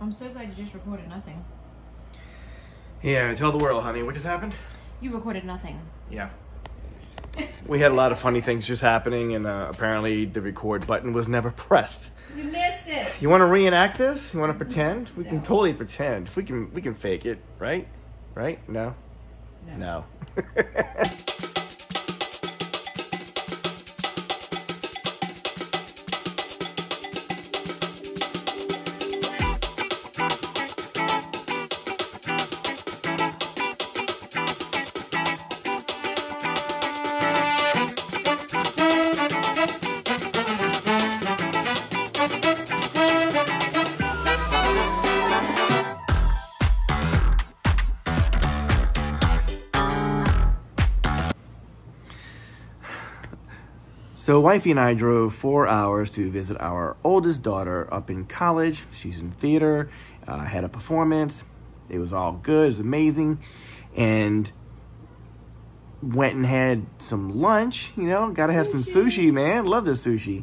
I'm so glad you just recorded nothing. Yeah, tell the world, honey. What just happened? You recorded nothing. Yeah. we had a lot of funny things just happening, and uh, apparently the record button was never pressed. You missed it. You want to reenact this? You want to pretend? We can totally pretend. We can. We can fake it, right? Right? No. No. No. So, wifey and I drove four hours to visit our oldest daughter up in college. She's in theater, uh, had a performance. It was all good, it was amazing. And went and had some lunch, you know, gotta have some sushi, man. Love the sushi.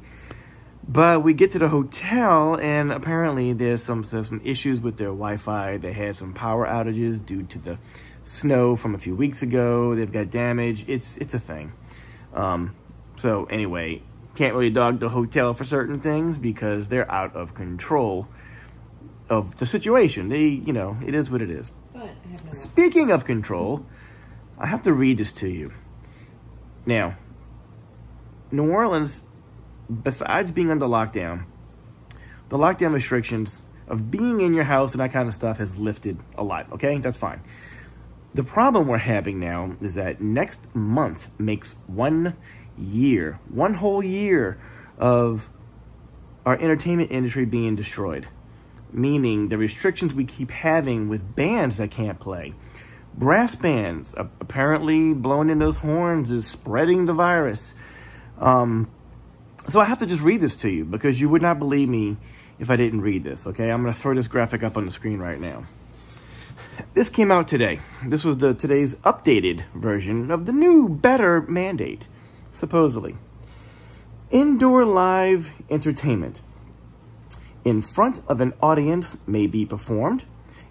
But we get to the hotel, and apparently there's some some issues with their Wi-Fi. They had some power outages due to the snow from a few weeks ago. They've got damage. It's it's a thing. Um, so anyway, can't really dog the hotel for certain things because they're out of control of the situation. They, you know, it is what it is. But I have no Speaking of control, I have to read this to you. Now, New Orleans, besides being under lockdown, the lockdown restrictions of being in your house and that kind of stuff has lifted a lot, okay? That's fine. The problem we're having now is that next month makes one year, one whole year of our entertainment industry being destroyed. Meaning the restrictions we keep having with bands that can't play. Brass bands, apparently blowing in those horns is spreading the virus. Um, so I have to just read this to you because you would not believe me if I didn't read this, okay? I'm going to throw this graphic up on the screen right now. This came out today. This was the today's updated version of the new, better mandate, supposedly. Indoor live entertainment in front of an audience may be performed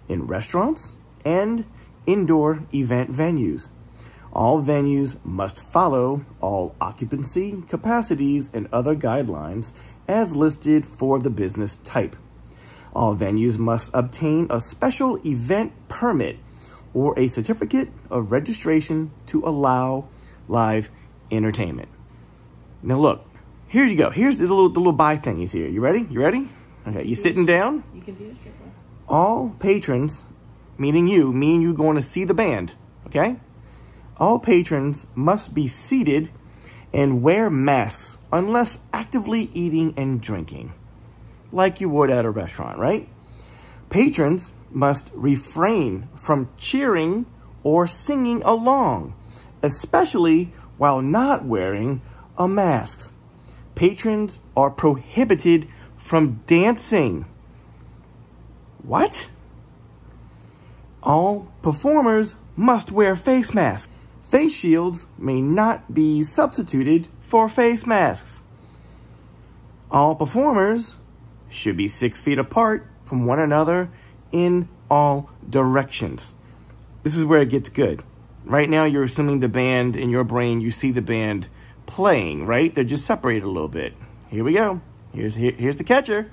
in restaurants and indoor event venues. All venues must follow all occupancy, capacities, and other guidelines as listed for the business type. All venues must obtain a special event permit or a certificate of registration to allow live entertainment. Now look, here you go. Here's the little, the little buy thingies here. You ready? You ready? Okay, you sitting down? You can be a stripper. all patrons, meaning you, me and you going to see the band, okay? All patrons must be seated and wear masks unless actively eating and drinking, like you would at a restaurant, right? Patrons must refrain from cheering or singing along, especially while not wearing a mask. Patrons are prohibited from dancing. What? All performers must wear face masks. Face shields may not be substituted for face masks. All performers should be six feet apart from one another in all directions. This is where it gets good. Right now, you're assuming the band in your brain, you see the band playing, right? They're just separated a little bit. Here we go. Here's, here, here's the catcher.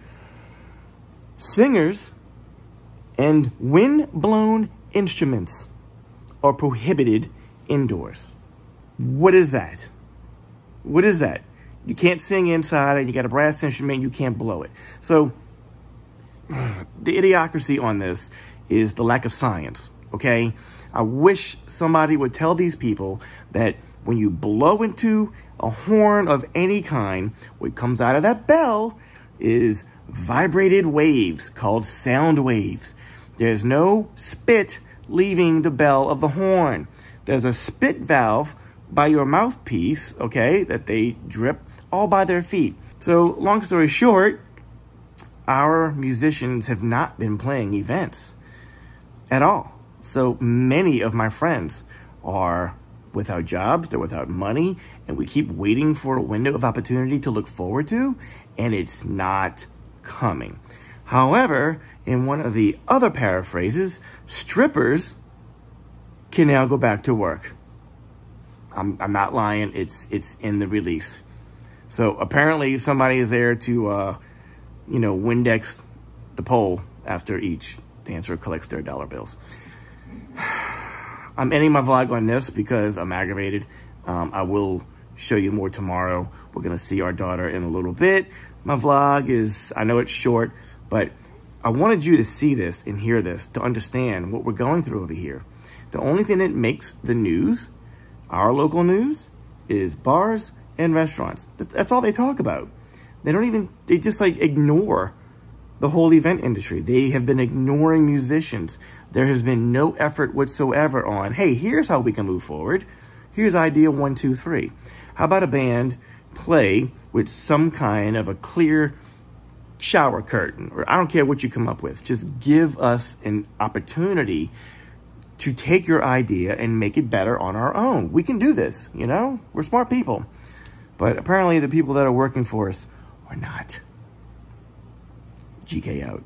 Singers and wind-blown instruments are prohibited indoors. What is that? What is that? You can't sing inside and you got a brass instrument, you can't blow it. So the idiocracy on this is the lack of science, okay? I wish somebody would tell these people that when you blow into a horn of any kind, what comes out of that bell is vibrated waves called sound waves. There's no spit leaving the bell of the horn. There's a spit valve by your mouthpiece, okay, that they drip all by their feet. So long story short, our musicians have not been playing events at all. So many of my friends are without jobs, they're without money, and we keep waiting for a window of opportunity to look forward to, and it's not coming. However, in one of the other paraphrases, strippers can now go back to work. I'm, I'm not lying. It's, it's in the release. So apparently somebody is there to, uh, you know, Windex the pole after each dancer collects their dollar bills. I'm ending my vlog on this because I'm aggravated. Um, I will show you more tomorrow. We're going to see our daughter in a little bit. My vlog is, I know it's short, but I wanted you to see this and hear this to understand what we're going through over here. The only thing that makes the news, our local news, is bars and restaurants. That's all they talk about. They don't even, they just like ignore the whole event industry. They have been ignoring musicians. There has been no effort whatsoever on, hey, here's how we can move forward. Here's idea one, two, three. How about a band play with some kind of a clear shower curtain, or I don't care what you come up with. Just give us an opportunity to take your idea and make it better on our own. We can do this, you know? We're smart people. But apparently the people that are working for us are not. GK out.